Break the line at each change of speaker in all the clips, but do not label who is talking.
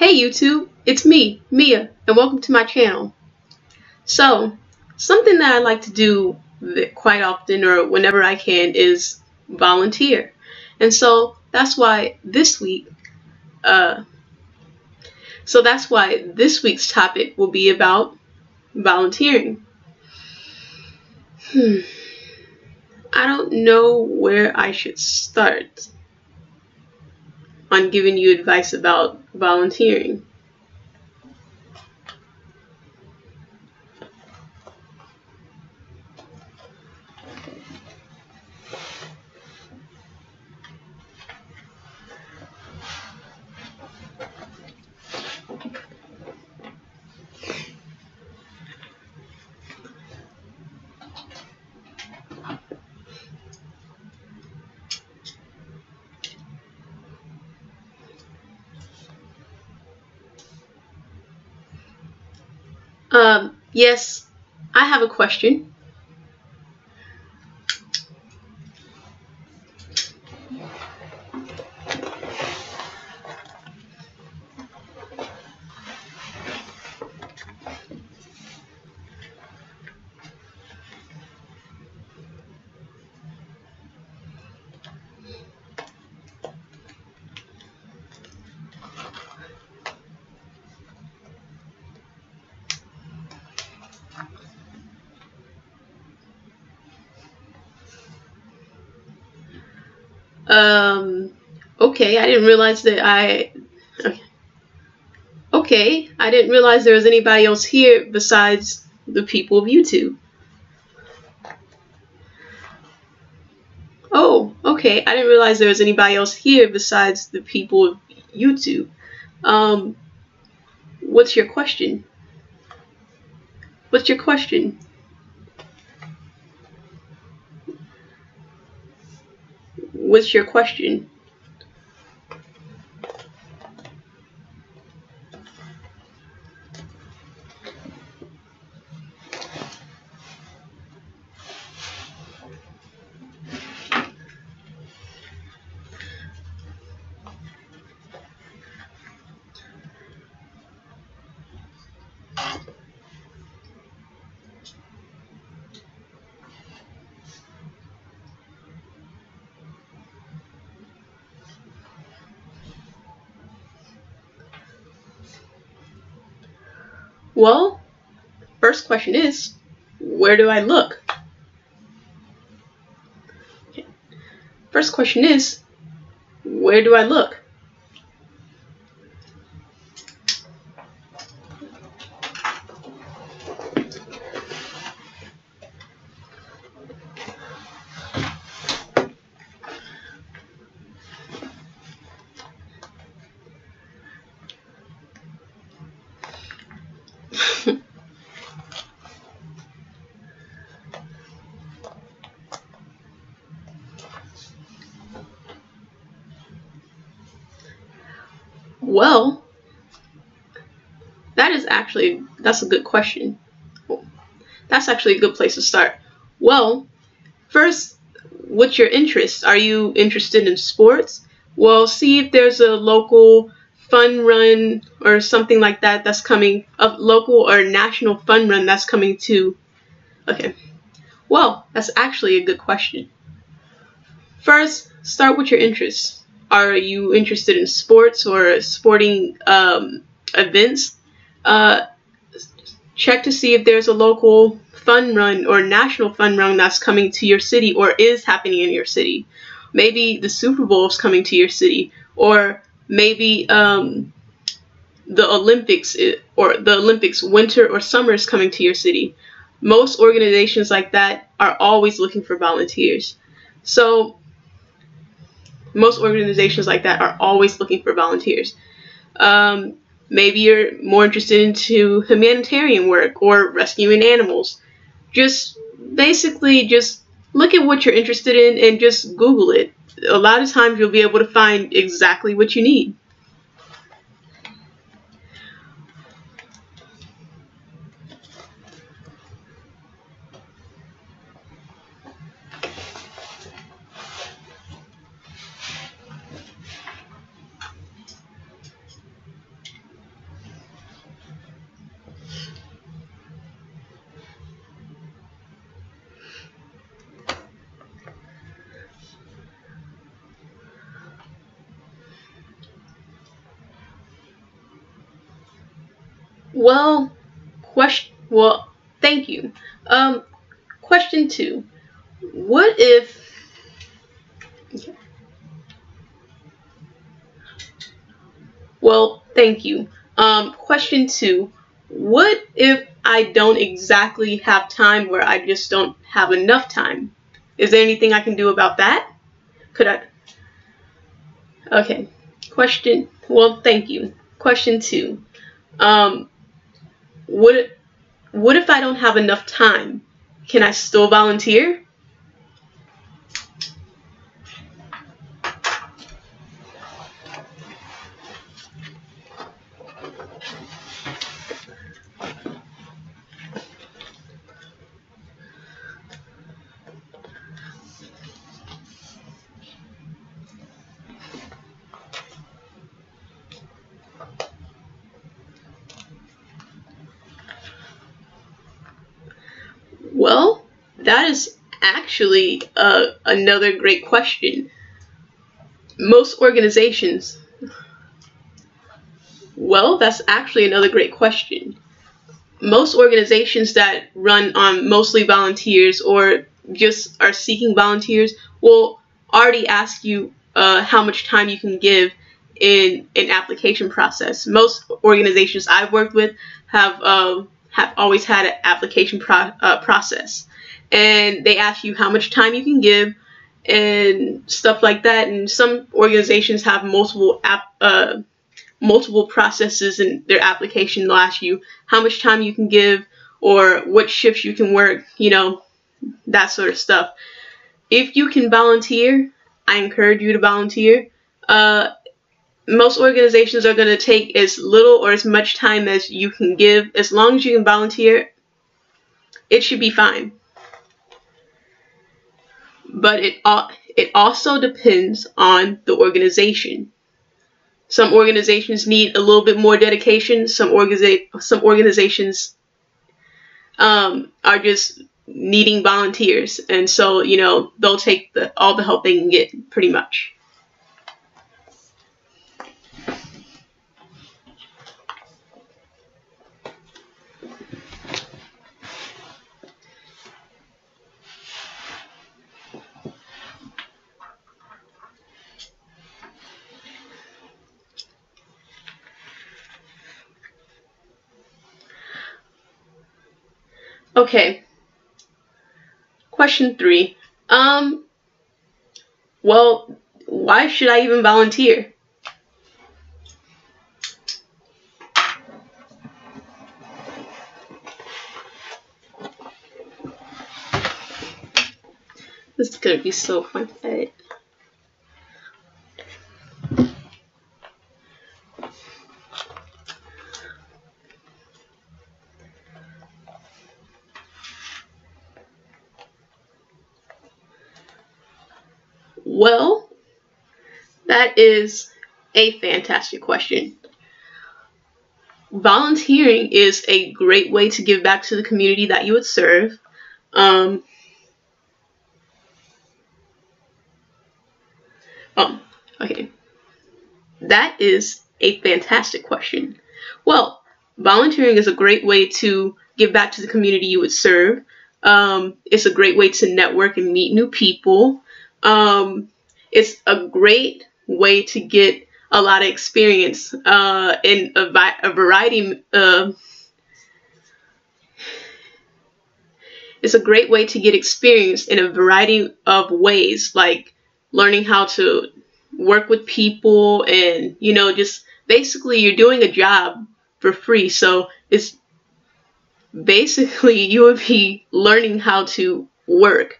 Hey YouTube, it's me, Mia, and welcome to my channel. So, something that I like to do quite often or whenever I can is volunteer. And so that's why this week, uh, so that's why this week's topic will be about volunteering. Hmm. I don't know where I should start on giving you advice about volunteering. Um, yes, I have a question. Um, okay, I didn't realize that I. Okay. okay, I didn't realize there was anybody else here besides the people of YouTube. Oh, okay, I didn't realize there was anybody else here besides the people of YouTube. Um, what's your question? What's your question? What's your question? Well, first question is, where do I look? First question is, where do I look? Well, that is actually that's a good question. That's actually a good place to start. Well, first, what's your interest? Are you interested in sports? Well, see if there's a local fun run or something like that that's coming, a local or national fun run that's coming to. Okay. Well, that's actually a good question. First, start with your interests are you interested in sports or sporting um, events? Uh, check to see if there's a local fun run or national fun run that's coming to your city or is happening in your city. Maybe the Super Bowl is coming to your city, or maybe um, the Olympics or the Olympics winter or summer is coming to your city. Most organizations like that are always looking for volunteers. So most organizations like that are always looking for volunteers. Um, maybe you're more interested into humanitarian work or rescuing animals. Just basically just look at what you're interested in and just Google it. A lot of times you'll be able to find exactly what you need. Well, question. Well, thank you. Um, question two. What if? Well, thank you. Um, question two. What if I don't exactly have time where I just don't have enough time? Is there anything I can do about that? Could I? Okay. Question. Well, thank you. Question two. Um, what what if I don't have enough time? Can I still volunteer? That is actually uh, another great question. Most organizations. Well, that's actually another great question. Most organizations that run on mostly volunteers or just are seeking volunteers will already ask you uh, how much time you can give in an application process. Most organizations I've worked with have uh, have always had an application pro- uh, process, and they ask you how much time you can give and stuff like that. And some organizations have multiple app uh, multiple processes in their application. They'll ask you how much time you can give or what shifts you can work. You know that sort of stuff. If you can volunteer, I encourage you to volunteer. Uh, most organizations are going to take as little or as much time as you can give. As long as you can volunteer, it should be fine. But it it also depends on the organization. Some organizations need a little bit more dedication. Some organiza- some organizations um, are just needing volunteers, and so you know they'll take the, all the help they can get, pretty much. Okay. Question three. Um, well, why should I even volunteer? This is gonna be so fun. Well, that is a fantastic question. Volunteering is a great way to give back to the community that you would serve. Um, oh, okay. That is a fantastic question. Well, volunteering is a great way to give back to the community you would serve. Um, it's a great way to network and meet new people. Um, it's a great way to get a lot of experience uh, in a, vi- a variety. Uh, it's a great way to get experience in a variety of ways, like learning how to work with people and, you know, just basically you're doing a job for free. So it's basically you would be learning how to work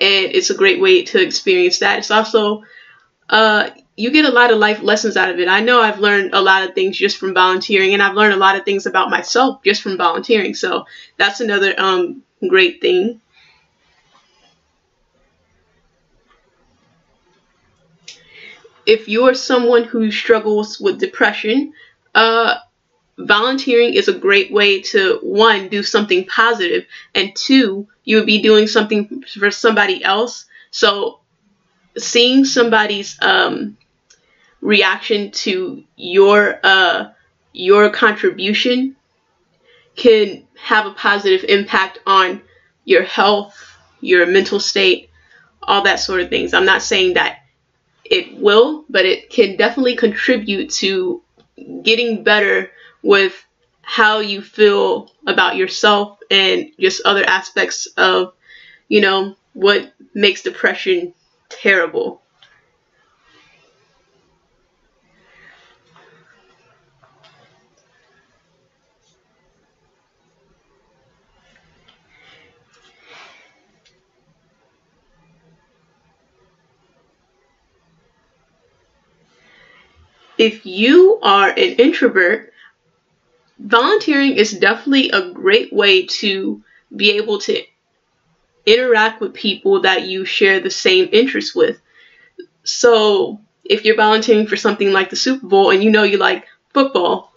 and it's a great way to experience that. It's also uh, you get a lot of life lessons out of it. I know I've learned a lot of things just from volunteering, and I've learned a lot of things about myself just from volunteering. So that's another um, great thing. If you are someone who struggles with depression, uh, volunteering is a great way to one do something positive and two you would be doing something for somebody else so seeing somebody's um, reaction to your uh, your contribution can have a positive impact on your health, your mental state, all that sort of things. I'm not saying that it will, but it can definitely contribute to getting better with how you feel about yourself and just other aspects of, you know, what makes depression terrible. if you are an introvert, volunteering is definitely a great way to be able to interact with people that you share the same interests with. So, if you're volunteering for something like the Super Bowl and you know you like football,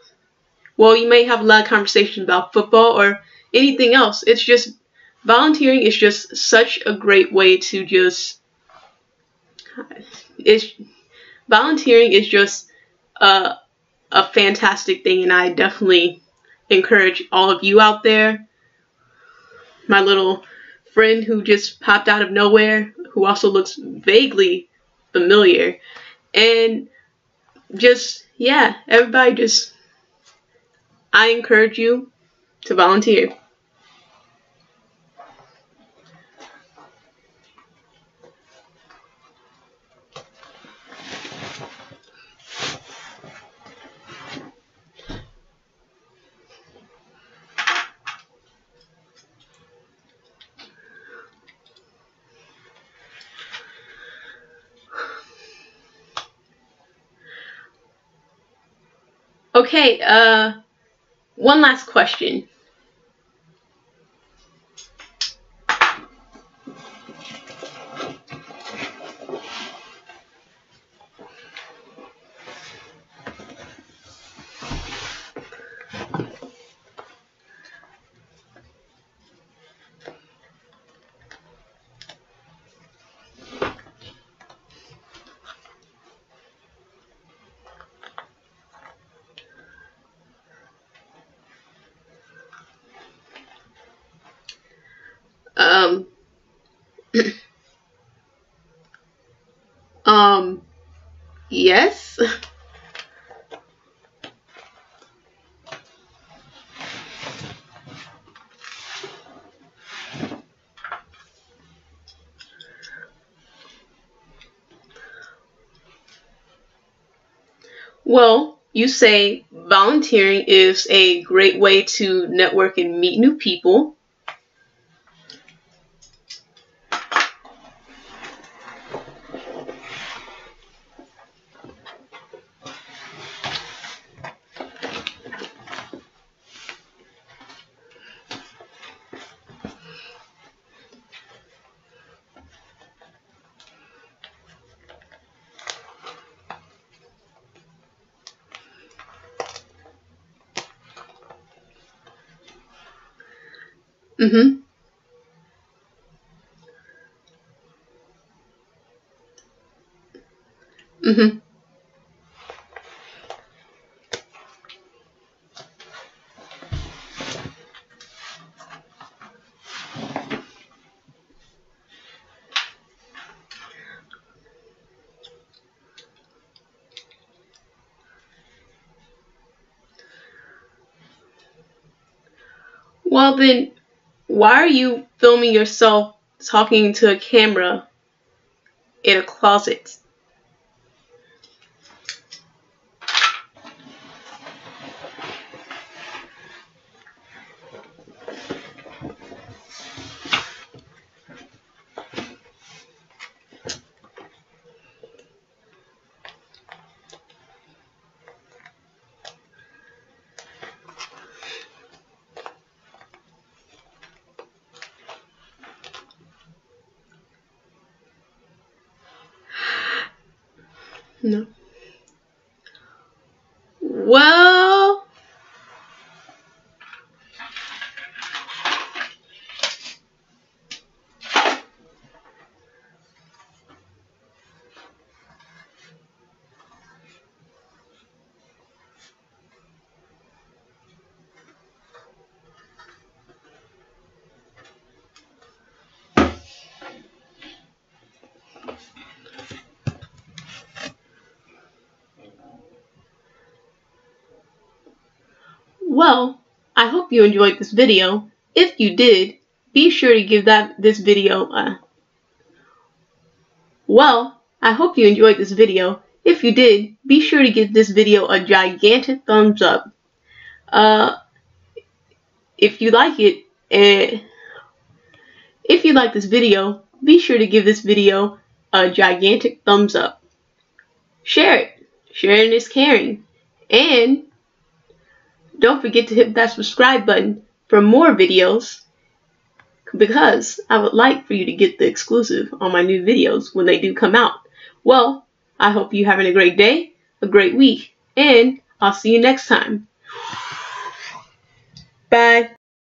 well, you may have a lot of conversation about football or anything else. It's just volunteering is just such a great way to just it's volunteering is just a, a fantastic thing, and I definitely encourage all of you out there. My little friend who just popped out of nowhere, who also looks vaguely familiar, and just, yeah, everybody just, I encourage you to volunteer. Okay, uh, one last question. Um, um, yes. Well, you say volunteering is a great way to network and meet new people. Mm-hmm. Mm-hmm. Well, then why are you filming yourself talking to a camera in a closet? No. Well, Well, I hope you enjoyed this video. If you did, be sure to give that this video a Well, I hope you enjoyed this video. If you did, be sure to give this video a gigantic thumbs up. Uh, if you like it, and uh, if you like this video, be sure to give this video a gigantic thumbs up. Share it. Sharing is caring. And don't forget to hit that subscribe button for more videos because I would like for you to get the exclusive on my new videos when they do come out. Well, I hope you're having a great day, a great week, and I'll see you next time. Bye.